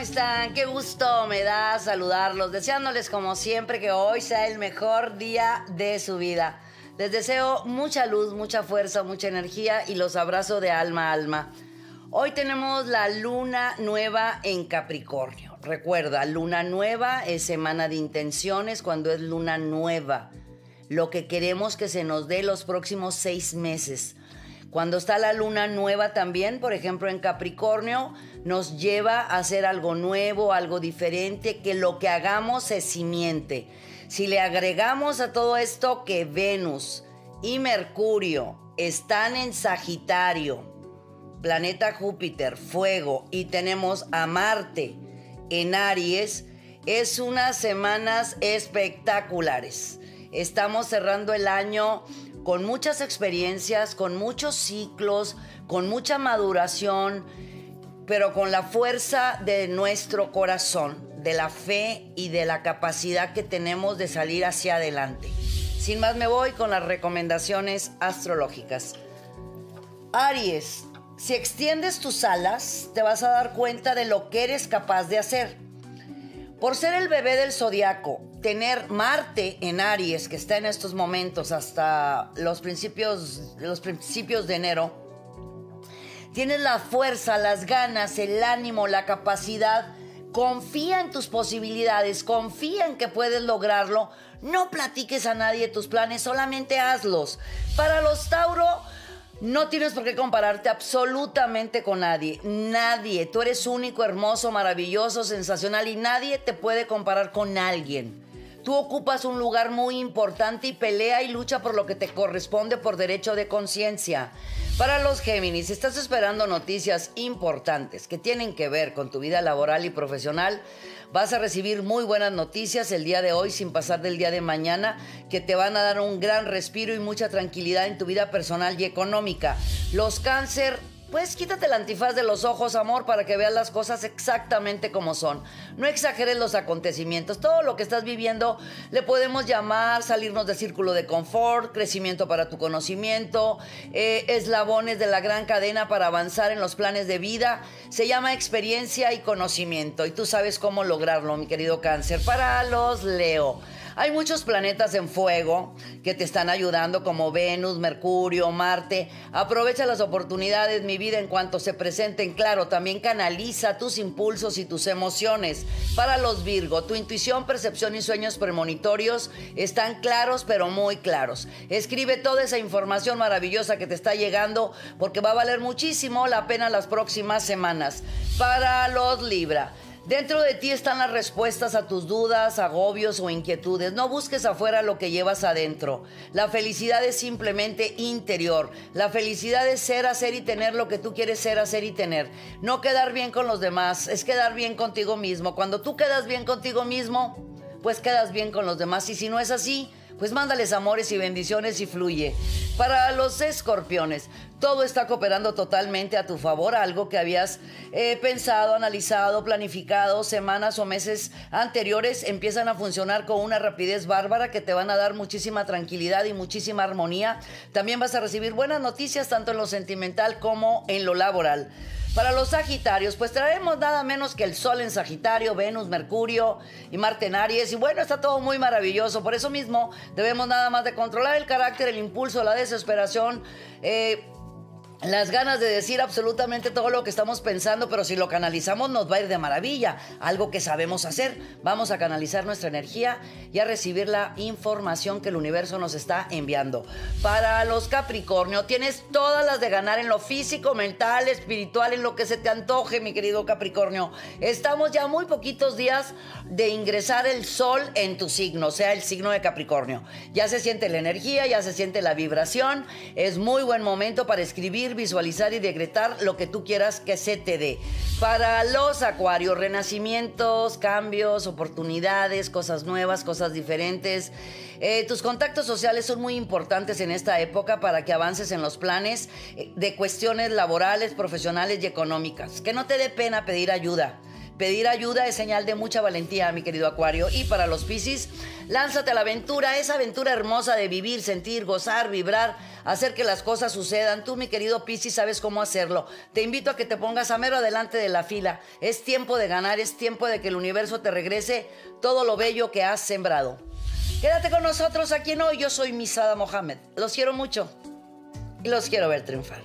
están? Qué gusto me da saludarlos, deseándoles como siempre que hoy sea el mejor día de su vida. Les deseo mucha luz, mucha fuerza, mucha energía y los abrazo de alma a alma. Hoy tenemos la luna nueva en Capricornio. Recuerda, luna nueva es semana de intenciones cuando es luna nueva. Lo que queremos que se nos dé los próximos seis meses. Cuando está la luna nueva también, por ejemplo en Capricornio, nos lleva a hacer algo nuevo, algo diferente, que lo que hagamos se simiente. Si le agregamos a todo esto que Venus y Mercurio están en Sagitario, planeta Júpiter, fuego, y tenemos a Marte en Aries, es unas semanas espectaculares. Estamos cerrando el año con muchas experiencias, con muchos ciclos, con mucha maduración, pero con la fuerza de nuestro corazón, de la fe y de la capacidad que tenemos de salir hacia adelante. Sin más me voy con las recomendaciones astrológicas. Aries, si extiendes tus alas, te vas a dar cuenta de lo que eres capaz de hacer. Por ser el bebé del zodiaco, tener Marte en Aries, que está en estos momentos hasta los principios, los principios de enero, tienes la fuerza, las ganas, el ánimo, la capacidad. Confía en tus posibilidades, confía en que puedes lograrlo. No platiques a nadie tus planes, solamente hazlos. Para los Tauro, no tienes por qué compararte absolutamente con nadie. Nadie. Tú eres único, hermoso, maravilloso, sensacional y nadie te puede comparar con alguien. Tú ocupas un lugar muy importante y pelea y lucha por lo que te corresponde por derecho de conciencia. Para los Géminis, estás esperando noticias importantes que tienen que ver con tu vida laboral y profesional, vas a recibir muy buenas noticias el día de hoy sin pasar del día de mañana que te van a dar un gran respiro y mucha tranquilidad en tu vida personal y económica. Los cáncer pues quítate el antifaz de los ojos, amor, para que veas las cosas exactamente como son. No exageres los acontecimientos. Todo lo que estás viviendo le podemos llamar salirnos del círculo de confort, crecimiento para tu conocimiento, eh, eslabones de la gran cadena para avanzar en los planes de vida. Se llama experiencia y conocimiento. Y tú sabes cómo lograrlo, mi querido cáncer. Para los Leo. Hay muchos planetas en fuego que te están ayudando, como Venus, Mercurio, Marte. Aprovecha las oportunidades, mi vida, en cuanto se presenten. Claro, también canaliza tus impulsos y tus emociones. Para los Virgo, tu intuición, percepción y sueños premonitorios están claros, pero muy claros. Escribe toda esa información maravillosa que te está llegando, porque va a valer muchísimo la pena las próximas semanas. Para los Libra. Dentro de ti están las respuestas a tus dudas, agobios o inquietudes. No busques afuera lo que llevas adentro. La felicidad es simplemente interior. La felicidad es ser, hacer y tener lo que tú quieres ser, hacer y tener. No quedar bien con los demás, es quedar bien contigo mismo. Cuando tú quedas bien contigo mismo, pues quedas bien con los demás. Y si no es así, pues mándales amores y bendiciones y fluye. Para los escorpiones, todo está cooperando totalmente a tu favor, algo que habías eh, pensado, analizado, planificado semanas o meses anteriores empiezan a funcionar con una rapidez bárbara que te van a dar muchísima tranquilidad y muchísima armonía. También vas a recibir buenas noticias tanto en lo sentimental como en lo laboral. Para los Sagitarios, pues traemos nada menos que el Sol en Sagitario, Venus, Mercurio y Marte en Aries. Y bueno, está todo muy maravilloso. Por eso mismo debemos nada más de controlar el carácter, el impulso, la desesperación. Eh, las ganas de decir absolutamente todo lo que estamos pensando, pero si lo canalizamos nos va a ir de maravilla, algo que sabemos hacer. Vamos a canalizar nuestra energía y a recibir la información que el universo nos está enviando. Para los Capricornio, tienes todas las de ganar en lo físico, mental, espiritual, en lo que se te antoje, mi querido Capricornio. Estamos ya muy poquitos días de ingresar el sol en tu signo, o sea, el signo de Capricornio. Ya se siente la energía, ya se siente la vibración. Es muy buen momento para escribir visualizar y decretar lo que tú quieras que se te dé. Para los acuarios, renacimientos, cambios, oportunidades, cosas nuevas, cosas diferentes. Eh, tus contactos sociales son muy importantes en esta época para que avances en los planes eh, de cuestiones laborales, profesionales y económicas. Que no te dé pena pedir ayuda Pedir ayuda es señal de mucha valentía, mi querido Acuario. Y para los Piscis, lánzate a la aventura, esa aventura hermosa de vivir, sentir, gozar, vibrar, hacer que las cosas sucedan. Tú, mi querido Piscis, sabes cómo hacerlo. Te invito a que te pongas a mero adelante de la fila. Es tiempo de ganar, es tiempo de que el universo te regrese todo lo bello que has sembrado. Quédate con nosotros aquí en hoy. Yo soy Misada Mohamed. Los quiero mucho y los quiero ver triunfar.